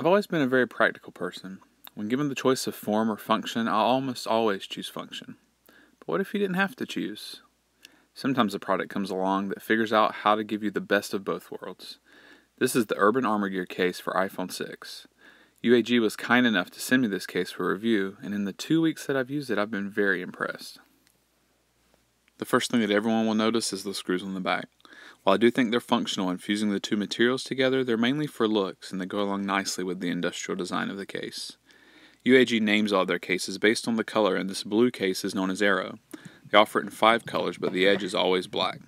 I've always been a very practical person. When given the choice of form or function, I'll almost always choose function. But what if you didn't have to choose? Sometimes a product comes along that figures out how to give you the best of both worlds. This is the Urban Armor Gear case for iPhone 6. UAG was kind enough to send me this case for review, and in the two weeks that I've used it, I've been very impressed. The first thing that everyone will notice is the screws on the back. While I do think they're functional in fusing the two materials together, they're mainly for looks and they go along nicely with the industrial design of the case. UAG names all their cases based on the color, and this blue case is known as Aero. They offer it in five colors, but the edge is always black.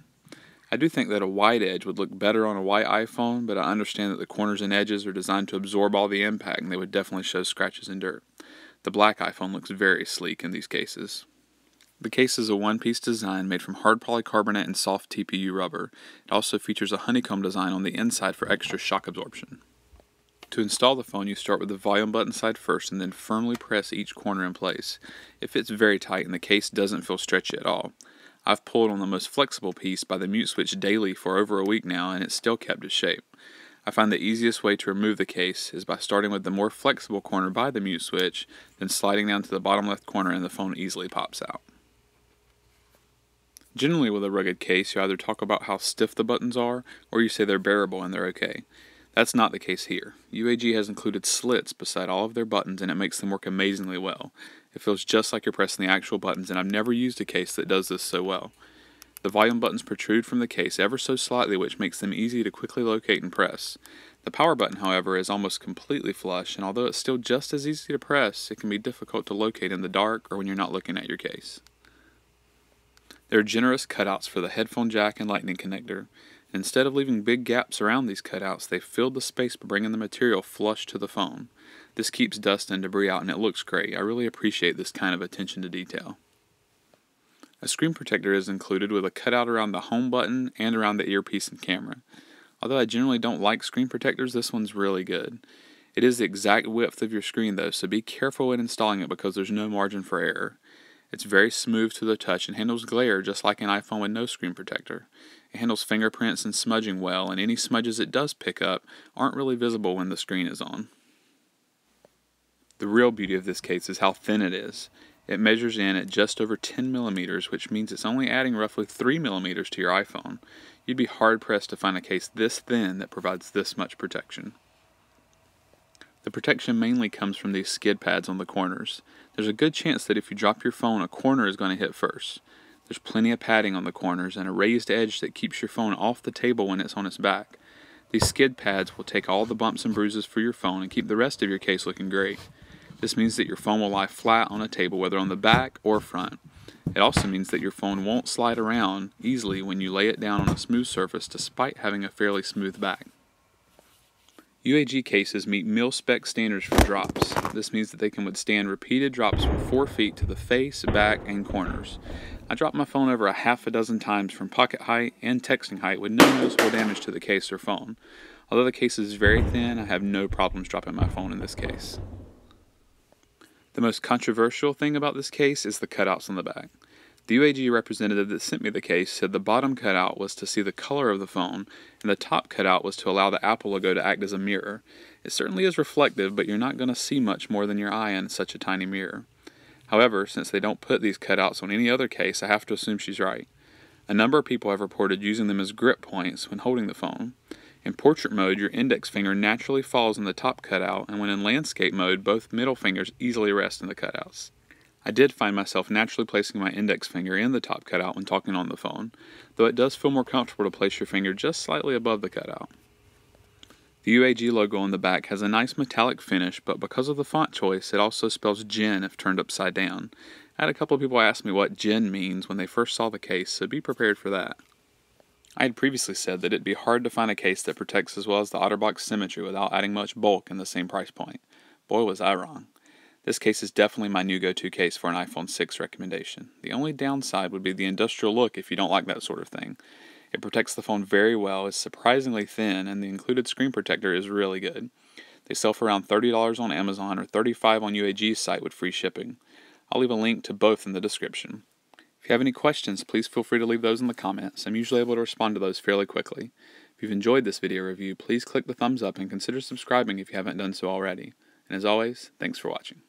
I do think that a white edge would look better on a white iPhone, but I understand that the corners and edges are designed to absorb all the impact and they would definitely show scratches and dirt. The black iPhone looks very sleek in these cases. The case is a one-piece design made from hard polycarbonate and soft TPU rubber. It also features a honeycomb design on the inside for extra shock absorption. To install the phone, you start with the volume button side first and then firmly press each corner in place. It fits very tight and the case doesn't feel stretchy at all. I've pulled on the most flexible piece by the mute switch daily for over a week now and it's still kept its shape. I find the easiest way to remove the case is by starting with the more flexible corner by the mute switch, then sliding down to the bottom left corner and the phone easily pops out. Generally, with a rugged case, you either talk about how stiff the buttons are, or you say they're bearable and they're okay. That's not the case here. UAG has included slits beside all of their buttons and it makes them work amazingly well. It feels just like you're pressing the actual buttons, and I've never used a case that does this so well. The volume buttons protrude from the case ever so slightly, which makes them easy to quickly locate and press. The power button, however, is almost completely flush, and although it's still just as easy to press, it can be difficult to locate in the dark or when you're not looking at your case. There are generous cutouts for the headphone jack and lightning connector. Instead of leaving big gaps around these cutouts, they filled the space by bringing the material flush to the phone. This keeps dust and debris out and it looks great. I really appreciate this kind of attention to detail. A screen protector is included with a cutout around the home button and around the earpiece and camera. Although I generally don't like screen protectors, this one's really good. It is the exact width of your screen though, so be careful when installing it because there's no margin for error. It's very smooth to the touch and handles glare just like an iPhone with no screen protector. It handles fingerprints and smudging well, and any smudges it does pick up aren't really visible when the screen is on. The real beauty of this case is how thin it is. It measures in at just over 10 millimeters, which means it's only adding roughly 3 millimeters to your iPhone. You'd be hard pressed to find a case this thin that provides this much protection. The protection mainly comes from these skid pads on the corners. There's a good chance that if you drop your phone, a corner is going to hit first. There's plenty of padding on the corners and a raised edge that keeps your phone off the table when it's on its back. These skid pads will take all the bumps and bruises for your phone and keep the rest of your case looking great. This means that your phone will lie flat on a table whether on the back or front. It also means that your phone won't slide around easily when you lay it down on a smooth surface despite having a fairly smooth back. UAG cases meet mil-spec standards for drops. This means that they can withstand repeated drops from 4 feet to the face, back, and corners. I dropped my phone over a half a dozen times from pocket height and texting height with no noticeable damage to the case or phone. Although the case is very thin, I have no problems dropping my phone in this case. The most controversial thing about this case is the cutouts on the back. The UAG representative that sent me the case said the bottom cutout was to see the color of the phone, and the top cutout was to allow the Apple logo to act as a mirror. It certainly is reflective, but you're not going to see much more than your eye in such a tiny mirror. However, since they don't put these cutouts on any other case, I have to assume she's right. A number of people have reported using them as grip points when holding the phone. In portrait mode, your index finger naturally falls in the top cutout, and when in landscape mode, both middle fingers easily rest in the cutouts. I did find myself naturally placing my index finger in the top cutout when talking on the phone, though it does feel more comfortable to place your finger just slightly above the cutout. The UAG logo on the back has a nice metallic finish, but because of the font choice, it also spells Gen if turned upside down. I had a couple of people ask me what Gen means when they first saw the case, so be prepared for that. I had previously said that it'd be hard to find a case that protects as well as the OtterBox Symmetry without adding much bulk in the same price point. Boy was I wrong. This case is definitely my new go-to case for an iPhone 6 recommendation. The only downside would be the industrial look if you don't like that sort of thing. It protects the phone very well, is surprisingly thin, and the included screen protector is really good. They sell for around $30 on Amazon or 35 on UAG's site with free shipping. I'll leave a link to both in the description. If you have any questions, please feel free to leave those in the comments. I'm usually able to respond to those fairly quickly If you've enjoyed this video review, please click the thumbs up and consider subscribing if you haven't done so already. And as always, thanks for watching.